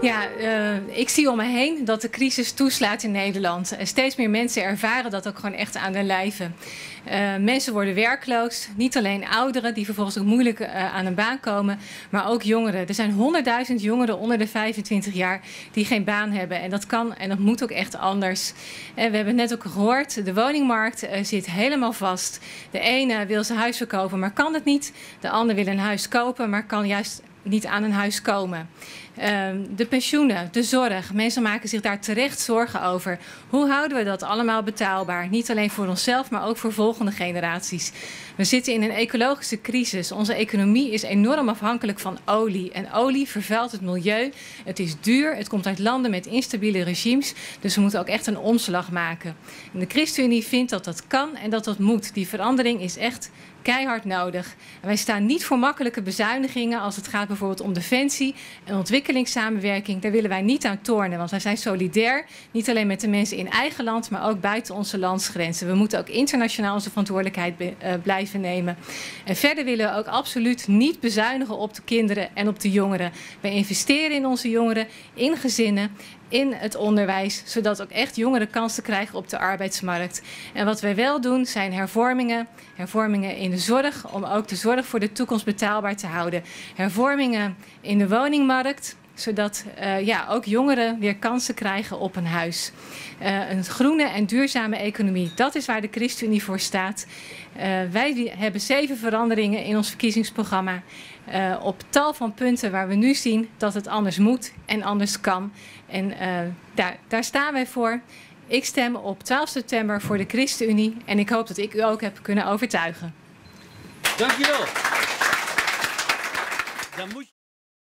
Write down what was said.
Ja, uh, ik zie om me heen dat de crisis toeslaat in Nederland. En steeds meer mensen ervaren dat ook gewoon echt aan de lijve. Uh, mensen worden werkloos. Niet alleen ouderen die vervolgens ook moeilijk uh, aan een baan komen, maar ook jongeren. Er zijn 100.000 jongeren onder de 25 jaar die geen baan hebben. En dat kan en dat moet ook echt anders. We hebben net ook gehoord, de woningmarkt zit helemaal vast. De ene wil zijn huis verkopen, maar kan het niet. De ander wil een huis kopen, maar kan juist niet aan een huis komen. Ehm, de pensioenen, de zorg. Mensen maken zich daar terecht zorgen over. Hoe houden we dat allemaal betaalbaar? Niet alleen voor onszelf, maar ook voor volgende generaties. We zitten in een ecologische crisis. Onze economie is enorm afhankelijk van olie. En olie vervuilt het milieu. Het is duur. Het komt uit landen met instabiele regimes. Dus we moeten ook echt een omslag maken. En de ChristenUnie vindt dat dat kan en dat dat moet. Die verandering is echt keihard nodig. Wij staan niet voor makkelijke bezuinigingen als het gaat bijvoorbeeld om defensie en ontwikkelingssamenwerking. Daar willen wij niet aan tornen, want wij zijn solidair. Niet alleen met de mensen in eigen land, maar ook buiten onze landsgrenzen. We moeten ook internationaal onze verantwoordelijkheid uh, blijven nemen. En verder willen we ook absoluut niet bezuinigen op de kinderen en op de jongeren. Wij investeren in onze jongeren, in gezinnen in het onderwijs, zodat ook echt jongeren kansen krijgen op de arbeidsmarkt. En wat wij wel doen zijn hervormingen, hervormingen in de zorg, om ook de zorg voor de toekomst betaalbaar te houden. Hervormingen in de woningmarkt, zodat uh, ja, ook jongeren weer kansen krijgen op een huis. Uh, een groene en duurzame economie, dat is waar de ChristenUnie voor staat. Uh, wij hebben zeven veranderingen in ons verkiezingsprogramma. op tal van punten waar we nu zien dat het anders moet en anders kan. En daar, daar staan wij voor. Ik stem op 12 september voor de ChristenUnie en ik hoop dat ik u ook heb kunnen overtuigen. Dankjewel.